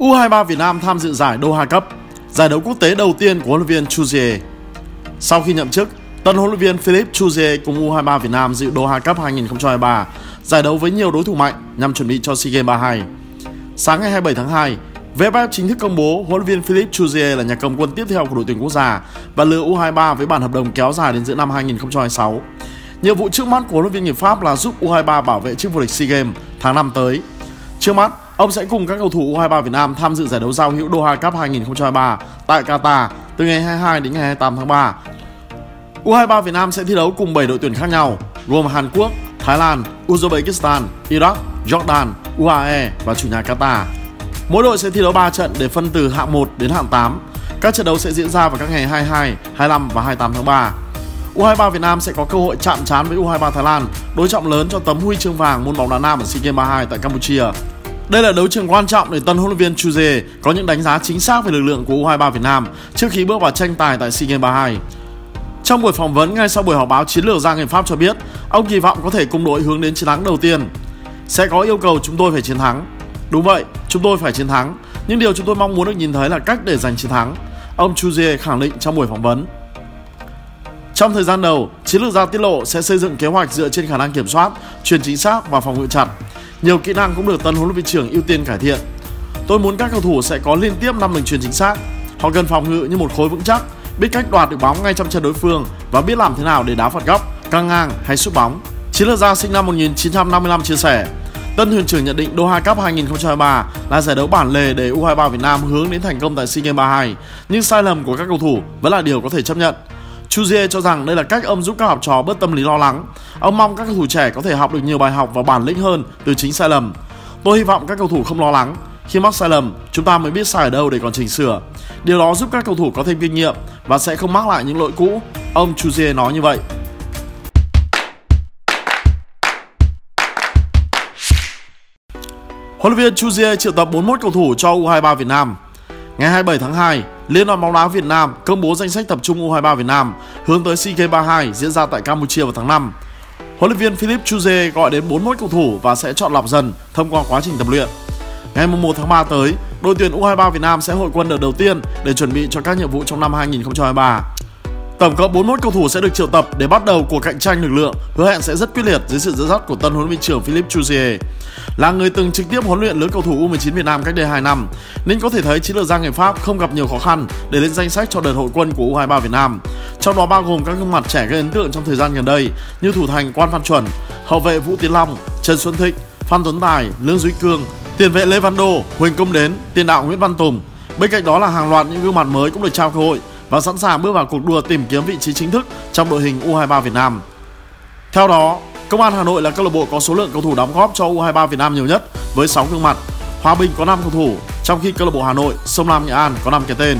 U23 Việt Nam tham dự giải Doha Cup, giải đấu quốc tế đầu tiên của huấn luyện viên Chuzier. Sau khi nhậm chức, tân huấn luyện viên Philip Chuzier cùng U23 Việt Nam dự Doha Cup 2023, giải đấu với nhiều đối thủ mạnh nhằm chuẩn bị cho SEA Games 32. Sáng ngày 27 tháng 2, VFF chính thức công bố huấn luyện viên Philip Chuzier là nhà cầm quân tiếp theo của đội tuyển quốc gia và lừa U23 với bản hợp đồng kéo dài đến giữa năm 2026. Nhiệm vụ trước mắt của huấn luyện viên người Pháp là giúp U23 bảo vệ chức vô địch SEA Games tháng 5 tới. Trước mắt, ông sẽ cùng các cầu thủ U23 Việt Nam tham dự giải đấu giao hữu Doha Cup 2023 tại Qatar từ ngày 22 đến ngày 28 tháng 3. U23 Việt Nam sẽ thi đấu cùng 7 đội tuyển khác nhau, gồm Hàn Quốc, Thái Lan, Uzbekistan, Iraq, Jordan, UAE và chủ nhà Qatar. Mỗi đội sẽ thi đấu 3 trận để phân từ hạng 1 đến hạng 8. Các trận đấu sẽ diễn ra vào các ngày 22, 25 và 28 tháng 3. U23 Việt Nam sẽ có cơ hội chạm trán với U23 Thái Lan, đối trọng lớn cho tấm huy chương vàng môn bóng đá nam ở SEA Games 32 tại Campuchia. Đây là đấu trường quan trọng để tân huấn luyện viên Chuze có những đánh giá chính xác về lực lượng của U23 Việt Nam trước khi bước vào tranh tài tại SEA Games 32. Trong buổi phỏng vấn ngay sau buổi họp báo chiến lược gia người Pháp cho biết, ông kỳ vọng có thể cùng đội hướng đến chiến thắng đầu tiên. Sẽ có yêu cầu chúng tôi phải chiến thắng. Đúng vậy, chúng tôi phải chiến thắng, nhưng điều chúng tôi mong muốn được nhìn thấy là cách để giành chiến thắng. Ông Chuzier khẳng định trong buổi phỏng vấn. Trong thời gian đầu, chiến lược gia tiết lộ sẽ xây dựng kế hoạch dựa trên khả năng kiểm soát, truyền chính xác và phòng ngự chặt. Nhiều kỹ năng cũng được tân huấn luyện viên trưởng ưu tiên cải thiện. Tôi muốn các cầu thủ sẽ có liên tiếp năm đường truyền chính xác. Họ cần phòng ngự như một khối vững chắc, biết cách đoạt được bóng ngay trong chân đối phương và biết làm thế nào để đá phạt góc, căng ngang hay sút bóng. Chiến lược gia sinh năm 1955 chia sẻ, Tân thuyền trưởng nhận định Doha Cup 2023 là giải đấu bản lề để U23 Việt Nam hướng đến thành công tại SEA Games 32, nhưng sai lầm của các cầu thủ vẫn là điều có thể chấp nhận. Chuzier cho rằng đây là cách ông giúp các học trò bớt tâm lý lo lắng. Ông mong các cầu thủ trẻ có thể học được nhiều bài học và bản lĩnh hơn từ chính sai lầm. Tôi hy vọng các cầu thủ không lo lắng. Khi mắc sai lầm, chúng ta mới biết sai ở đâu để còn chỉnh sửa. Điều đó giúp các cầu thủ có thêm kinh nghiệm và sẽ không mắc lại những lỗi cũ. Ông Chuzier nói như vậy. Huấn luyện viên Chuzier triệu tập 41 cầu thủ cho U23 Việt Nam. Ngày 27 tháng 2, Liên đoàn bóng đá Việt Nam công bố danh sách tập trung U23 Việt Nam hướng tới SEA Games 32 diễn ra tại Campuchia vào tháng 5. Huấn luyện viên Philip Chuze gọi đến 41 cầu thủ và sẽ chọn lọc dần thông qua quá trình tập luyện. Ngày 1 tháng 3 tới, đội tuyển U23 Việt Nam sẽ hội quân đợt đầu tiên để chuẩn bị cho các nhiệm vụ trong năm 2023. Tổng cộng 41 cầu thủ sẽ được triệu tập để bắt đầu cuộc cạnh tranh lực lượng, hứa hẹn sẽ rất quyết liệt dưới sự dẫn dắt của tân huấn luyện viên trưởng Philip Chuzier. Là người từng trực tiếp huấn luyện lứa cầu thủ U19 Việt Nam cách đây 2 năm, nên có thể thấy chiến lược gia người Pháp không gặp nhiều khó khăn để lên danh sách cho đợt hội quân của U23 Việt Nam. Trong đó bao gồm các gương mặt trẻ gây ấn tượng trong thời gian gần đây như thủ thành Quan Văn Chuẩn, hậu vệ Vũ Tiến Long, Trần Xuân Thịnh, Phan Tuấn Tài, Lương Duy Cương, tiền vệ Lê Văn Đô, Huỳnh Công Đến, tiền đạo Nguyễn Văn Tùng. Bên cạnh đó là hàng loạt những gương mặt mới cũng được trao cơ hội và sẵn sàng bước vào cuộc đua tìm kiếm vị trí chính thức trong đội hình U23 Việt Nam. Theo đó, Công an Hà Nội là câu lạc bộ có số lượng cầu thủ đóng góp cho U23 Việt Nam nhiều nhất với 6 gương mặt. Hòa Bình có 5 cầu thủ, trong khi câu lạc bộ Hà Nội, Sông Lam Nghệ An có 5 cái tên.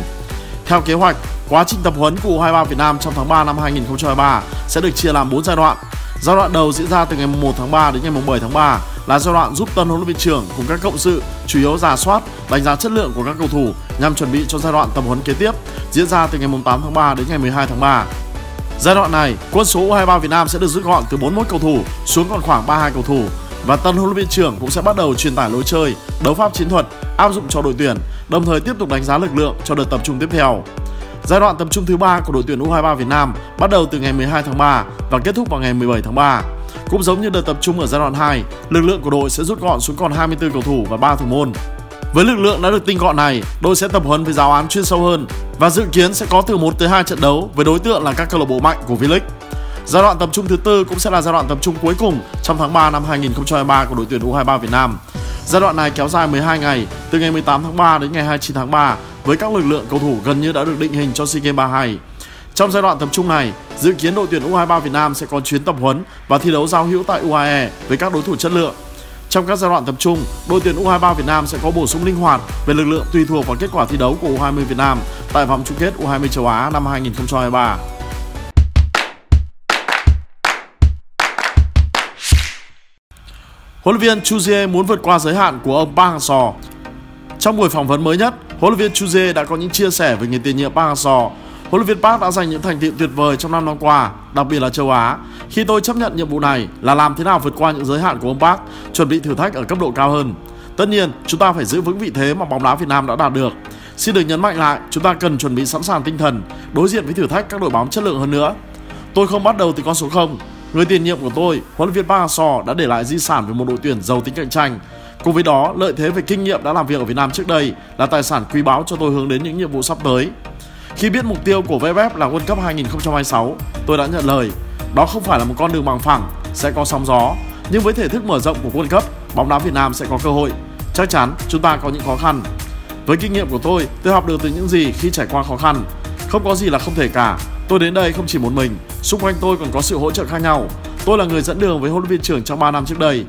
Theo kế hoạch, quá trình tập huấn của U23 Việt Nam trong tháng 3 năm 2023 sẽ được chia làm 4 giai đoạn. Giai đoạn đầu diễn ra từ ngày 1 tháng 3 đến ngày 7 tháng 3 là giai đoạn giúp tân huấn luyện viên trưởng cùng các cộng sự chủ yếu giả soát, đánh giá chất lượng của các cầu thủ nhằm chuẩn bị cho giai đoạn tập huấn kế tiếp diễn ra từ ngày 8 tháng 3 đến ngày 12 tháng 3. Giai đoạn này, quân số U23 Việt Nam sẽ được rút gọn từ 41 cầu thủ xuống còn khoảng 32 cầu thủ và tân huấn luyện viên trưởng cũng sẽ bắt đầu truyền tải lối chơi, đấu pháp chiến thuật áp dụng cho đội tuyển, đồng thời tiếp tục đánh giá lực lượng cho đợt tập trung tiếp theo. Giai đoạn tập trung thứ ba của đội tuyển U23 Việt Nam bắt đầu từ ngày 12 tháng 3 và kết thúc vào ngày 17 tháng 3. Cũng giống như đợt tập trung ở giai đoạn 2, lực lượng của đội sẽ rút gọn xuống còn 24 cầu thủ và 3 thủ môn. Với lực lượng đã được tinh gọn này, đội sẽ tập huấn với giáo án chuyên sâu hơn và dự kiến sẽ có từ 1 tới 2 trận đấu với đối tượng là các câu lạc bộ mạnh của V-League. Giai đoạn tập trung thứ tư cũng sẽ là giai đoạn tập trung cuối cùng trong tháng 3 năm 2023 của đội tuyển U23 Việt Nam. Giai đoạn này kéo dài 12 ngày, từ ngày 18 tháng 3 đến ngày 29 tháng 3 với các lực lượng cầu thủ gần như đã được định hình cho SEA Games 32. Trong giai đoạn tập trung này, dự kiến đội tuyển U23 Việt Nam sẽ có chuyến tập huấn và thi đấu giao hữu tại UAE với các đối thủ chất lượng. Trong các giai đoạn tập trung, đội tuyển U23 Việt Nam sẽ có bổ sung linh hoạt về lực lượng tùy thuộc vào kết quả thi đấu của U20 Việt Nam tại vòng chung kết U20 châu Á năm 2023. Huấn luyện viên Chuzier muốn vượt qua giới hạn của ông Park Hang-seo. Trong buổi phỏng vấn mới nhất, huấn luyện viên Chuze đã có những chia sẻ về người tiền nhiệm Park Hang-seo. Huấn luyện viên Park đã giành những thành tựu tuyệt vời trong năm năm qua, đặc biệt là châu Á. Khi tôi chấp nhận nhiệm vụ này là làm thế nào vượt qua những giới hạn của ông Park, chuẩn bị thử thách ở cấp độ cao hơn. Tất nhiên, chúng ta phải giữ vững vị thế mà bóng đá Việt Nam đã đạt được. Xin được nhấn mạnh lại, chúng ta cần chuẩn bị sẵn sàng tinh thần đối diện với thử thách các đội bóng chất lượng hơn nữa. Tôi không bắt đầu từ con số 0. Người tiền nhiệm của tôi, huấn luyện viên Park Hang-seo đã để lại di sản về một đội tuyển giàu tính cạnh tranh. Cùng với đó, lợi thế về kinh nghiệm đã làm việc ở Việt Nam trước đây là tài sản quý báu cho tôi hướng đến những nhiệm vụ sắp tới. Khi biết mục tiêu của VFF là World Cup 2026, tôi đã nhận lời. Đó không phải là một con đường bằng phẳng, sẽ có sóng gió, nhưng với thể thức mở rộng của World Cup, bóng đá Việt Nam sẽ có cơ hội. Chắc chắn chúng ta có những khó khăn. Với kinh nghiệm của tôi, tôi học được từ những gì khi trải qua khó khăn. Không có gì là không thể cả. Tôi đến đây không chỉ một mình, xung quanh tôi còn có sự hỗ trợ khác nhau. Tôi là người dẫn đường với huấn luyện viên trưởng trong 3 năm trước đây.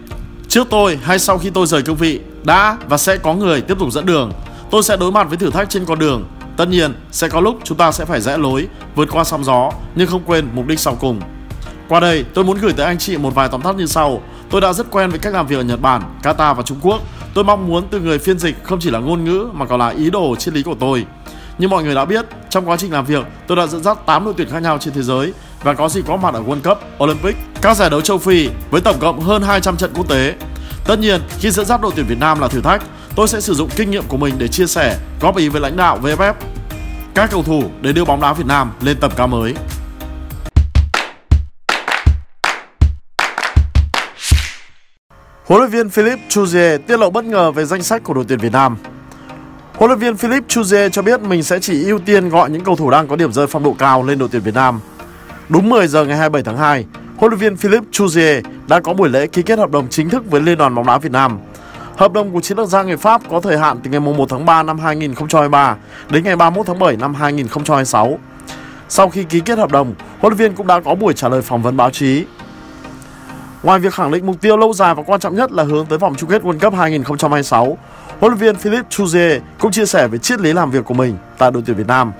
Trước tôi hay sau khi tôi rời cương vị, đã và sẽ có người tiếp tục dẫn đường. Tôi sẽ đối mặt với thử thách trên con đường. Tất nhiên, sẽ có lúc chúng ta sẽ phải rẽ lối, vượt qua sóng gió, nhưng không quên mục đích sau cùng. Qua đây, tôi muốn gửi tới anh chị một vài tóm tắt như sau. Tôi đã rất quen với cách làm việc ở Nhật Bản, Qatar và Trung Quốc. Tôi mong muốn từ người phiên dịch không chỉ là ngôn ngữ mà còn là ý đồ triết lý của tôi. Như mọi người đã biết, trong quá trình làm việc, tôi đã dẫn dắt 8 đội tuyển khác nhau trên thế giới và có gì có mặt ở World Cup, Olympic, các giải đấu châu Phi với tổng cộng hơn 200 trận quốc tế. Tất nhiên, khi dẫn dắt đội tuyển Việt Nam là thử thách, tôi sẽ sử dụng kinh nghiệm của mình để chia sẻ, góp ý với lãnh đạo VFF, các cầu thủ để đưa bóng đá Việt Nam lên tầm cao mới. Huấn luyện viên Philip Chuzier tiết lộ bất ngờ về danh sách của đội tuyển Việt Nam. Huấn luyện viên Philip Chuzier cho biết mình sẽ chỉ ưu tiên gọi những cầu thủ đang có điểm rơi phong độ cao lên đội tuyển Việt Nam. Đúng 10 giờ ngày 27 tháng 2, huấn luyện viên Philip Chuzier đã có buổi lễ ký kết hợp đồng chính thức với Liên đoàn bóng đá Việt Nam. Hợp đồng của chiến lược gia người Pháp có thời hạn từ ngày 1 tháng 3 năm 2023 đến ngày 31 tháng 7 năm 2026. Sau khi ký kết hợp đồng, huấn luyện viên cũng đã có buổi trả lời phỏng vấn báo chí. Ngoài việc khẳng định mục tiêu lâu dài và quan trọng nhất là hướng tới vòng chung kết World Cup 2026, huấn luyện viên Philip Chuzier cũng chia sẻ về triết lý làm việc của mình tại đội tuyển Việt Nam.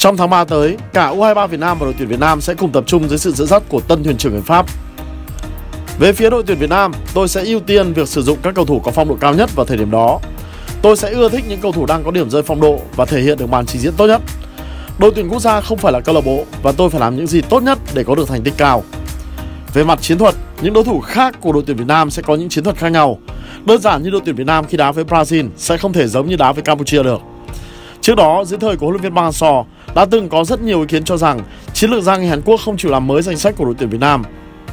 Trong tháng 3 tới, cả U23 Việt Nam và đội tuyển Việt Nam sẽ cùng tập trung dưới sự dẫn dắt của tân thuyền trưởng người Pháp. Về phía đội tuyển Việt Nam, tôi sẽ ưu tiên việc sử dụng các cầu thủ có phong độ cao nhất vào thời điểm đó. Tôi sẽ ưa thích những cầu thủ đang có điểm rơi phong độ và thể hiện được màn trình diễn tốt nhất. Đội tuyển quốc gia không phải là câu lạc bộ và tôi phải làm những gì tốt nhất để có được thành tích cao. Về mặt chiến thuật, những đối thủ khác của đội tuyển Việt Nam sẽ có những chiến thuật khác nhau. Đơn giản như đội tuyển Việt Nam khi đá với Brazil sẽ không thể giống như đá với Campuchia được. Trước đó, dưới thời của huấn luyện viên Bang đã từng có rất nhiều ý kiến cho rằng chiến lược gia người Hàn Quốc không chịu làm mới danh sách của đội tuyển Việt Nam.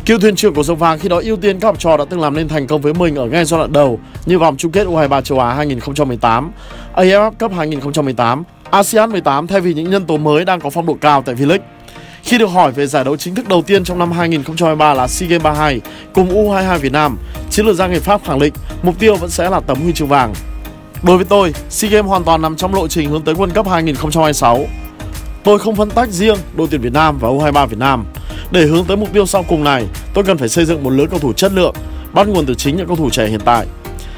Cựu thuyền trưởng của Sông Vàng khi đó ưu tiên các học trò đã từng làm nên thành công với mình ở ngay giai đoạn đầu như vòng chung kết U23 châu Á 2018, AFF Cup 2018, ASEAN 18 thay vì những nhân tố mới đang có phong độ cao tại V-League. Khi được hỏi về giải đấu chính thức đầu tiên trong năm 2023 là SEA Games 32 cùng U22 Việt Nam, chiến lược gia người Pháp khẳng định mục tiêu vẫn sẽ là tấm huy chương vàng. Đối với tôi, SEA Games hoàn toàn nằm trong lộ trình hướng tới World Cup 2026. Tôi không phân tách riêng đội tuyển Việt Nam và U23 Việt Nam. Để hướng tới mục tiêu sau cùng này, tôi cần phải xây dựng một lưới cầu thủ chất lượng, bắt nguồn từ chính những cầu thủ trẻ hiện tại.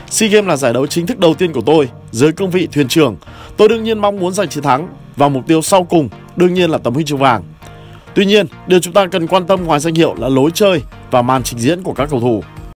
SEA Games là giải đấu chính thức đầu tiên của tôi dưới cương vị thuyền trưởng. Tôi đương nhiên mong muốn giành chiến thắng và mục tiêu sau cùng đương nhiên là tấm huy chương vàng. Tuy nhiên, điều chúng ta cần quan tâm ngoài danh hiệu là lối chơi và màn trình diễn của các cầu thủ.